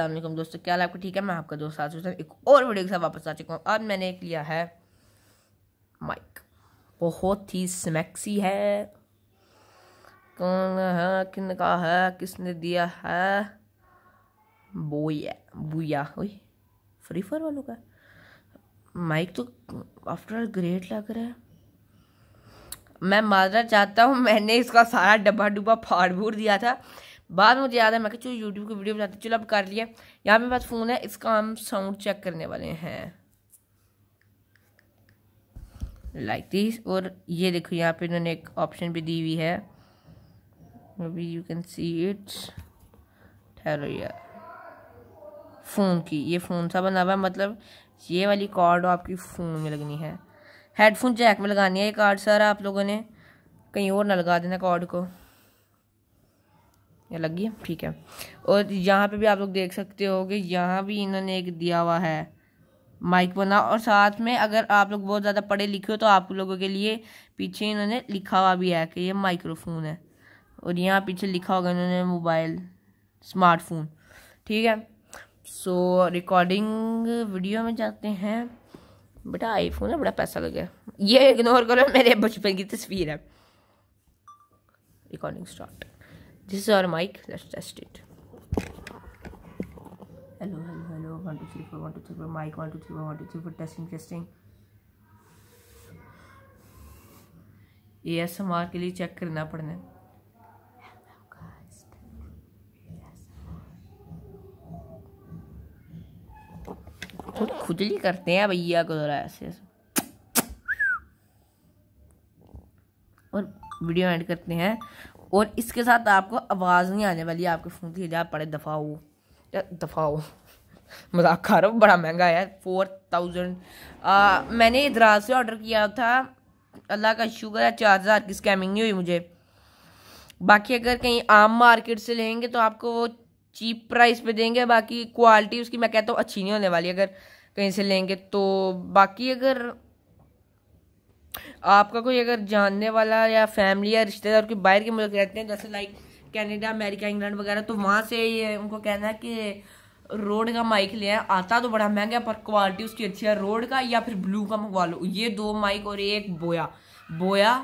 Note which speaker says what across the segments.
Speaker 1: अल्लाम दोस्तों, क्या आपको? ठीक है, मैं आपका दोस्त आज एक और वीडियो के साथ वापस आ चुका हूँ। आज मैंने एक लिया है माइक बहुत ही स्मैक्सी है। कौन है, किन का है, किसने दिया है? बोया, बुया वही फ्री फायर वालों का? माइक तो आफ्टर ग्रेट लग रहा है। मैं माजरा चाहता हूँ, मैंने इसका सारा डब्बा डुब्बा फाड़ फूड़ दिया था। बाद में मुझे याद है, मैं चलो यूट्यूब की वीडियो बनाते चलो अब कर लिया। यहाँ पे पास फ़ोन है इसका हम साउंड चेक करने वाले हैं। लाइक दिस और ये देखो, यहाँ पे इन्होंने एक ऑप्शन भी दी हुई है। अभी यू कैन सी इट्स ठहरो यार फ़ोन की, ये फ़ोन सा बना हुआ है मतलब ये वाली कार्ड आपकी फ़ोन में लगनी है। हेडफोन जैक में लगानी है ये कार्ड सारा आप लोगों ने। कहीं और ना लगा देना कार्ड को। या लगी है? ठीक है। और यहाँ पे भी आप लोग देख सकते हो कि यहाँ भी इन्होंने एक दिया हुआ है माइक बना। और साथ में अगर आप लोग बहुत ज़्यादा पढ़े लिखे हो तो आप लोगों के लिए पीछे इन्होंने लिखा हुआ भी है कि ये माइक्रोफोन है। और यहाँ पीछे लिखा होगा इन्होंने मोबाइल स्मार्टफ़ोन ठीक है। सो रिकॉर्डिंग वीडियो में जाते हैं। बेटा आईफोन है, बड़ा पैसा लगे ये इग्नोर करो, मेरे बचपन की तस्वीर है। Recording start This is our mic. Let's test it. Hello, hello, hello. One, two, three, four. One, two, three, four. Mic. One, two, three, four. One, two, three, four. Testing, testing. ASMR के लिए check करना पड़ना है खुद खुजली करते हैं भैया को जरा ऐसे और वीडियो एंड करते हैं और इसके साथ आपको आवाज़ नहीं आने वाली, आपके फ़ोन की जा पड़े दफ़ा हो या दफ़ा हो मज़ाक खा रहा हूँ, बड़ा महँगा है फोर थाउज़ेंड मैंने इधराज से ऑर्डर किया था, अल्लाह का शुक्र है, चार हज़ार की स्कैमिंग नहीं हुई मुझे। बाकी अगर कहीं आम मार्केट से लेंगे तो आपको वो चीप प्राइस पे देंगे, बाकी क्वालिटी उसकी मैं कहता हूँ अच्छी नहीं होने वाली, अगर कहीं से लेंगे तो। बाकी अगर आपका कोई अगर जानने वाला या फैमिली या रिश्तेदार कोई बाहर के मुल्क रहते हैं, जैसे लाइक कनाडा अमेरिका इंग्लैंड वगैरह तो वहाँ से ये उनको कहना है कि रोड का माइक ले आए। आता तो बड़ा महँगा पर क्वालिटी उसकी अच्छी है। रोड का या फिर ब्लू का मंगवा लो। ये दो माइक और एक बोया बोया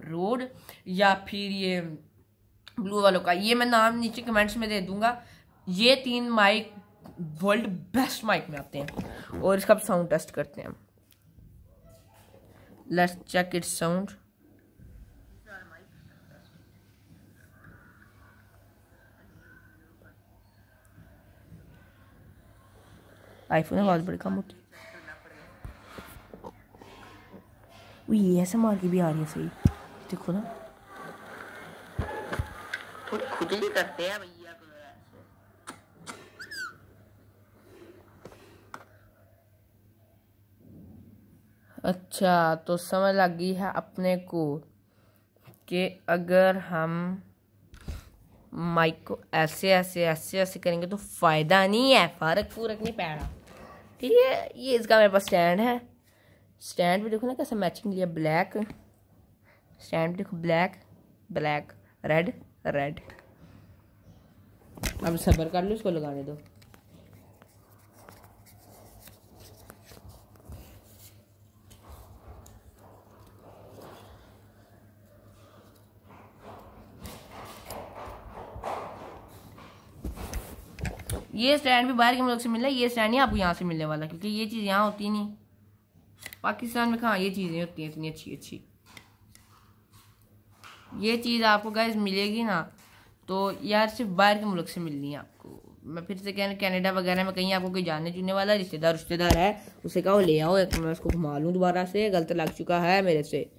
Speaker 1: रोड या फिर ये ब्लू वालों का। ये मैं नाम नीचे कमेंट्स में दे दूँगा। ये तीन माइक वर्ल्ड बेस्ट माइक में आते हैं। और इसका साउंड टेस्ट करते हैं। Let's check its sound iPhone आवाज़ बड़ी कम होती वो ये ऐसे मार की भी आ रही है सही। देखो ना। खुद ही करते हैं भैया। अच्छा तो समझ लग गई है अपने को कि अगर हम माइक को ऐसे ऐसे ऐसे ऐसे करेंगे तो फ़ायदा नहीं है, फ़र्क फूरक नहीं पैड़ा ठीक है, ये इसका मेरे पास स्टैंड है। स्टैंड भी देखो ना कैसे मैचिंग लिया ब्लैक स्टैंड देखो ब्लैक ब्लैक रेड रेड अब सबर कर लो, इसको लगाने दो। ये स्टैंड भी बाहर के मुल्क से मिल रहा है, ये स्टैंड ही आपको यहाँ से मिलने वाला, क्योंकि ये चीज़ यहाँ होती नहीं। पाकिस्तान में कहाँ ये चीज़ें होती हैं, इतनी अच्छी अच्छी। ये चीज़ आपको गैस मिलेगी ना तो यार सिर्फ़ बाहर के मुल्क से मिलनी है आपको। मैं फिर से कह रहा कैनेडा वगैरह में कहीं आपको कोई जानने चुनने वाला रिश्तेदार रिश्तेदार है, उसे कहो, ले आओ, एक मैं उसको घुमा लूँ दोबारा से, गलत लग चुका है मेरे से।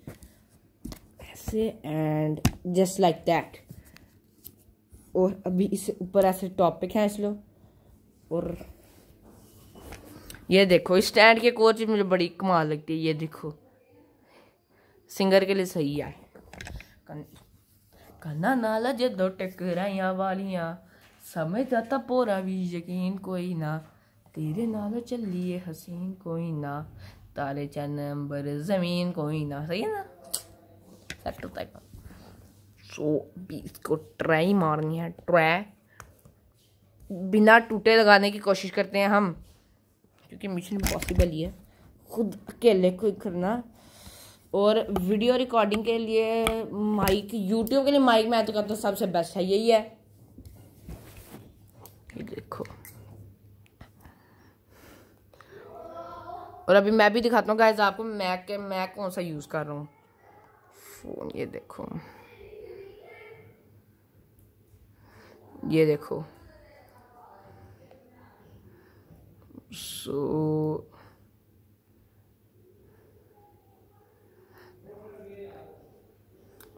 Speaker 1: ऐसे एंड जस्ट लाइक दैट और अभी इस ऊपर ऐसे टॉपिक खींच लो और ये देखो, इस स्टैंड के कोच मुझे बड़ी कमाल लगती है, ये देखो। सिंगर के लिए सही है। कन्ना नाला जो टकराइया वालियाँ समझ जाता पोरा भी यकीन कोई ना। तेरे नाल चलिए हसीन कोई ना, तारे चंद नंबर ज़मीन कोई ना। सही है ना? सेट सो भी इसको ट्राई मारनी है ट्राई बिना टूटे लगाने की कोशिश करते हैं हम, क्योंकि मिशन पॉसिबल ही है। खुद अकेले खुद करना। और वीडियो रिकॉर्डिंग के लिए माइक यूट्यूब के लिए माइक मैं तो कहता हूँ सबसे बेस्ट है, यही है। ये देखो। और अभी मैं भी दिखाता हूँ गाइस आपको मैक के मैक कौन सा यूज़ कर रहा हूँ। फ़ोन ये देखो। ये देखो। सो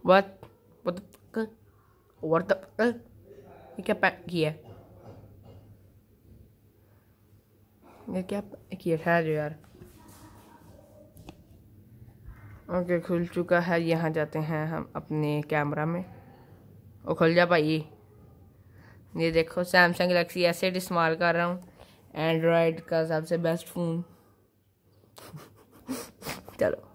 Speaker 1: what what the what the ये क्या पैक किया? ये क्या किया? ठहर यार। ओके खुल चुका है। यहाँ जाते हैं हम अपने कैमरा में। ओ, खुल जा भाई। ये देखो सैमसंग गलेक्सी एसेट इस्तेमाल कर रहा हूँ। एंड्रॉयड का सबसे बेस्ट फ़ोन चलो।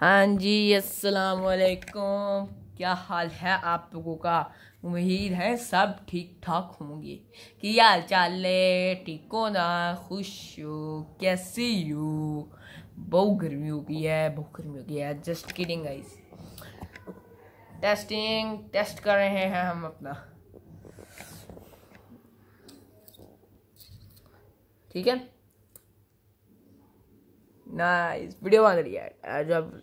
Speaker 1: हाँ जी अस्सलाम वालेकुम क्या हाल है आप लोगों का? उम्मीद है सब ठीक ठाक होंगे। कि हाल चाल हो? ना? खुश हो? कैसी हो? बहुत गर्मी हो गई है, बहुत गर्मी हो गई है। Just kidding guys testing test कर रहे हैं हम अपना। ठीक है? नाइस वीडियो बन रही है जब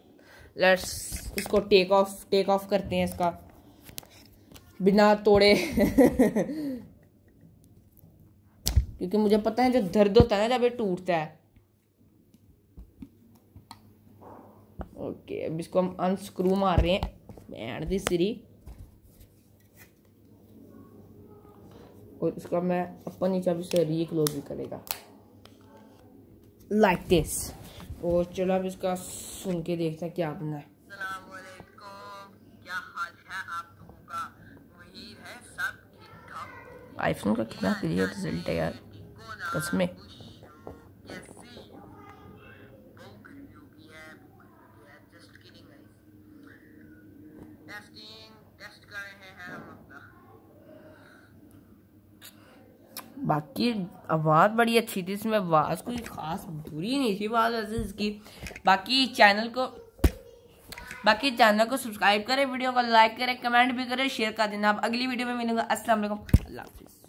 Speaker 1: लेट्स इसको टेक ऑफ़ टेक ऑफ़ करते हैं इसका। बिना तोड़े। क्योंकि मुझे पता है जो दर्द होता है ना, जब ये टूटता है। ओके अब इसको हम अनस्क्रू मार रहे हैं। बैंड दी सिरी और इसका मैं अपन नीचे अभी से री क्लोज भी करेगा। लाइक दिस और चलो अब इसका सुन के देखते हैं क्या बनना है। आईफोन का? कितना क्लियर रिज़ल्ट है यार। कसमें बाकी आवाज़ बड़ी अच्छी थी, इसमें आवाज़ कोई ख़ास बुरी नहीं थी आवाज़ वैसे इसकी बाकी चैनल को, बाकी चैनल को सब्सक्राइब करें वीडियो को लाइक करें कमेंट भी करें शेयर कर देना। आप अगली वीडियो में मिलूँगा। वालेकुम अल्लाह हाफिज़।